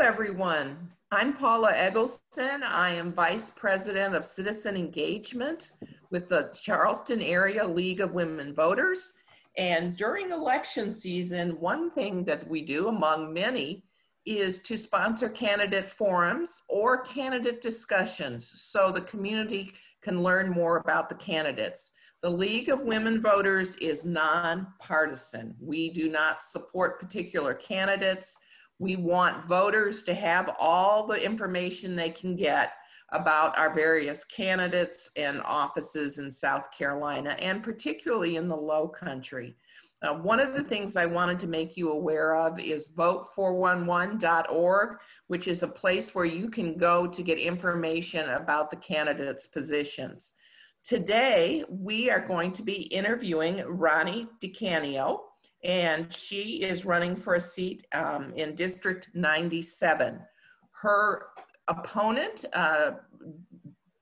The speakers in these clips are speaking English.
everyone. I'm Paula Eggleston. I am Vice President of Citizen Engagement with the Charleston Area League of Women Voters. And during election season, one thing that we do, among many, is to sponsor candidate forums or candidate discussions so the community can learn more about the candidates. The League of Women Voters is nonpartisan. We do not support particular candidates. We want voters to have all the information they can get about our various candidates and offices in South Carolina and particularly in the low country. Uh, one of the things I wanted to make you aware of is vote411.org, which is a place where you can go to get information about the candidates' positions. Today, we are going to be interviewing Ronnie DeCanio, and she is running for a seat um, in District 97. Her opponent uh,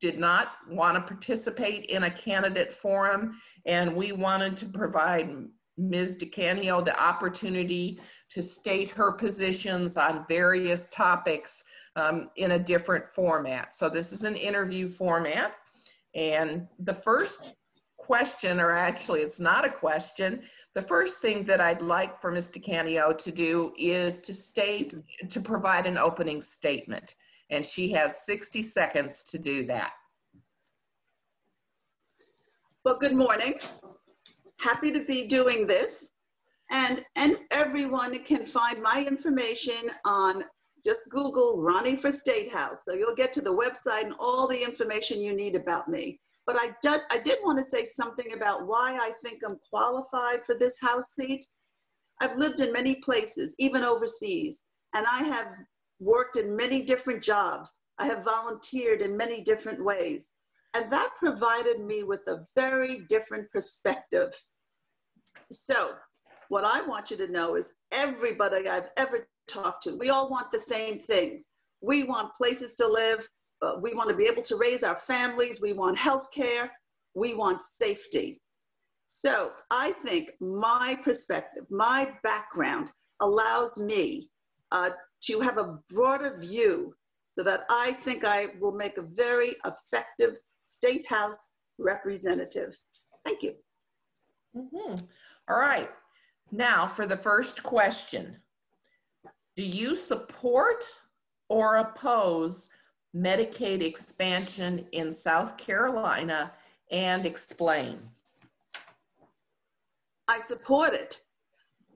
did not want to participate in a candidate forum, and we wanted to provide Ms. DeCanio the opportunity to state her positions on various topics um, in a different format. So this is an interview format. And the first question, or actually it's not a question, the first thing that I'd like for Ms. DeCanio to do is to state, to provide an opening statement. And she has 60 seconds to do that. Well, good morning happy to be doing this. And, and everyone can find my information on just Google Ronnie for State House. So you'll get to the website and all the information you need about me. But I did, I did want to say something about why I think I'm qualified for this House seat. I've lived in many places, even overseas, and I have worked in many different jobs. I have volunteered in many different ways. And that provided me with a very different perspective. So, what I want you to know is everybody I've ever talked to, we all want the same things. We want places to live. Uh, we want to be able to raise our families. We want health care. We want safety. So, I think my perspective, my background allows me uh, to have a broader view so that I think I will make a very effective State House representative. Thank you. Mm-hmm. All right. Now for the first question. Do you support or oppose Medicaid expansion in South Carolina and explain? I support it.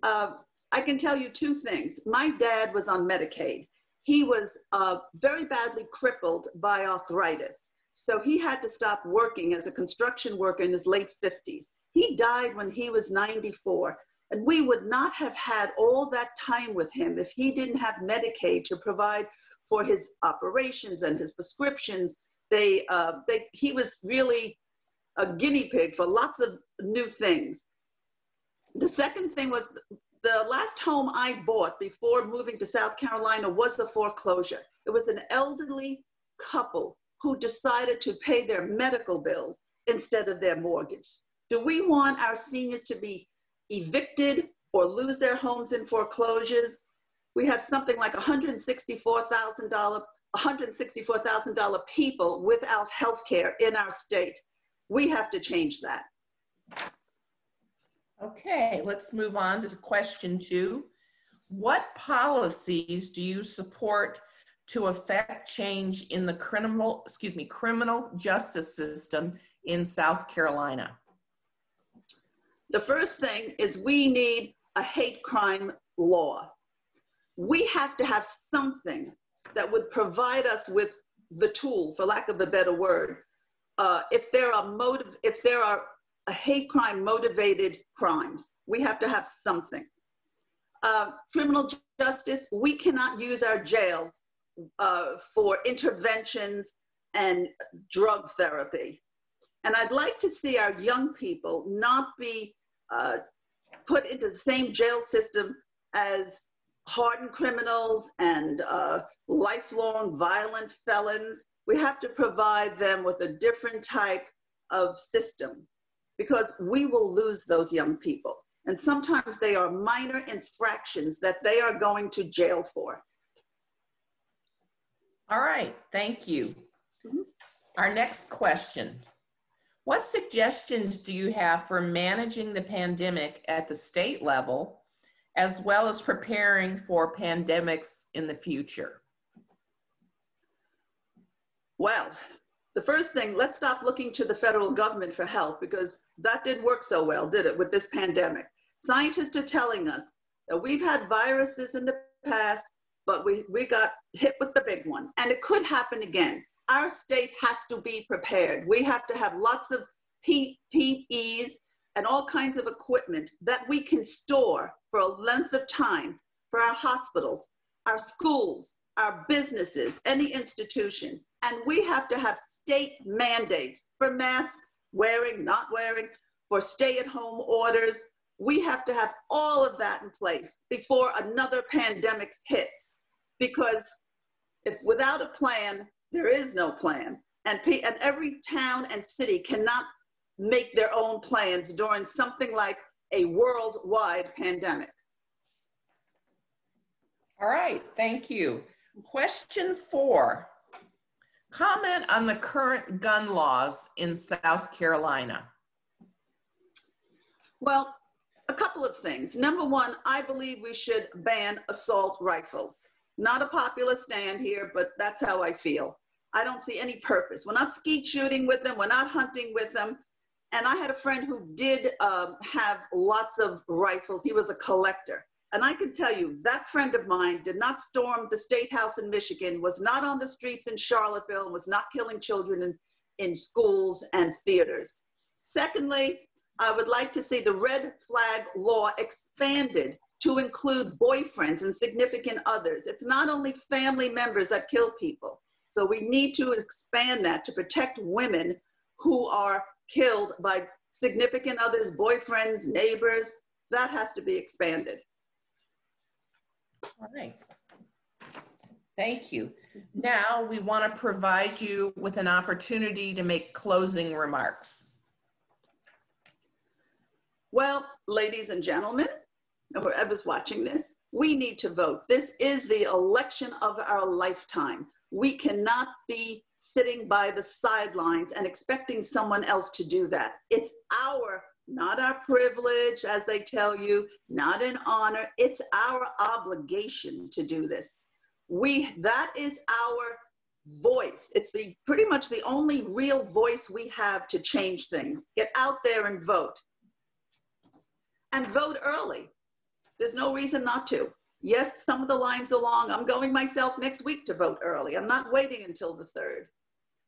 Uh, I can tell you two things. My dad was on Medicaid. He was uh, very badly crippled by arthritis. So he had to stop working as a construction worker in his late 50s. He died when he was 94. And we would not have had all that time with him if he didn't have Medicaid to provide for his operations and his prescriptions. They, uh, they, he was really a guinea pig for lots of new things. The second thing was the last home I bought before moving to South Carolina was a foreclosure. It was an elderly couple who decided to pay their medical bills instead of their mortgage. Do we want our seniors to be evicted or lose their homes in foreclosures? We have something like $164,000 $164,000 people without health care in our state. We have to change that. Okay, let's move on to question two. What policies do you support to affect change in the criminal, excuse me, criminal justice system in South Carolina? The first thing is we need a hate crime law. We have to have something that would provide us with the tool, for lack of a better word. Uh, if there are motive, if there are hate crime motivated crimes, we have to have something. Uh, criminal justice, we cannot use our jails uh, for interventions and drug therapy. And I'd like to see our young people not be uh, put into the same jail system as hardened criminals and uh, lifelong violent felons. We have to provide them with a different type of system because we will lose those young people. And sometimes they are minor infractions that they are going to jail for. All right, thank you. Mhm. Our next question. What suggestions do you have for managing the pandemic at the state level, as well as preparing for pandemics in the future? Well, the first thing, let's stop looking to the federal government for help because that didn't work so well, did it, with this pandemic? Scientists are telling us that we've had viruses in the past, but we, we got hit with the big one, and it could happen again. Our state has to be prepared. We have to have lots of PPEs and all kinds of equipment that we can store for a length of time for our hospitals, our schools, our businesses, any institution. And we have to have state mandates for masks, wearing, not wearing, for stay at home orders. We have to have all of that in place before another pandemic hits. Because if without a plan, there is no plan. And, and every town and city cannot make their own plans during something like a worldwide pandemic. All right, thank you. Question four. Comment on the current gun laws in South Carolina. Well, a couple of things. Number one, I believe we should ban assault rifles. Not a popular stand here, but that's how I feel. I don't see any purpose. We're not skeet shooting with them, we're not hunting with them. And I had a friend who did um, have lots of rifles. He was a collector. And I can tell you, that friend of mine did not storm the state house in Michigan, was not on the streets in Charlottesville, and was not killing children in, in schools and theaters. Secondly, I would like to see the red flag law expanded to include boyfriends and significant others. It's not only family members that kill people. So we need to expand that to protect women who are killed by significant others, boyfriends, neighbors. That has to be expanded. All right. Thank you. Now we want to provide you with an opportunity to make closing remarks. Well, ladies and gentlemen, whoever's watching this, we need to vote. This is the election of our lifetime. We cannot be sitting by the sidelines and expecting someone else to do that. It's our, not our privilege, as they tell you, not an honor. It's our obligation to do this. We, that is our voice. It's the pretty much the only real voice we have to change things. Get out there and vote. And vote early. There's no reason not to. Yes, some of the lines are long. I'm going myself next week to vote early. I'm not waiting until the third.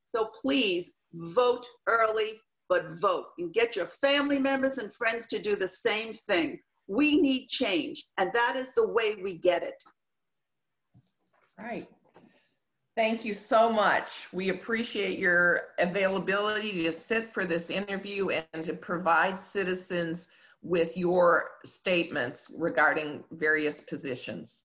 So please vote early, but vote and get your family members and friends to do the same thing. We need change, and that is the way we get it. Right. Thank you so much. We appreciate your availability to sit for this interview and to provide citizens with your statements regarding various positions.